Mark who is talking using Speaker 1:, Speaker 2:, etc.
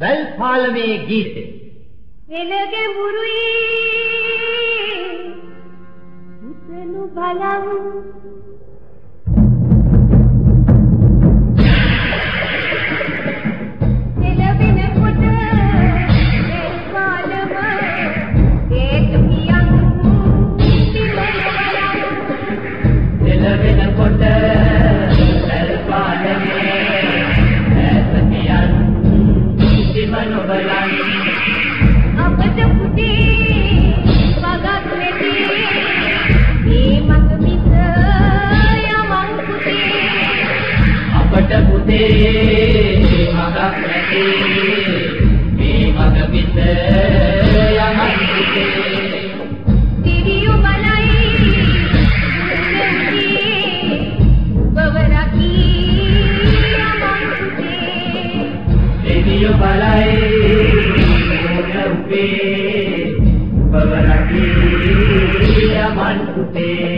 Speaker 1: වැල් පාලමේ ගීතය.
Speaker 2: වෙලගේ මුරුයි උතනු බලන් අපට පුතේ වගක් නැති මේ මග මිස යමන් පුතේ
Speaker 1: අපට පුතේ මගක් නැති මේ මග පිට යමන් පුතේ Thank you.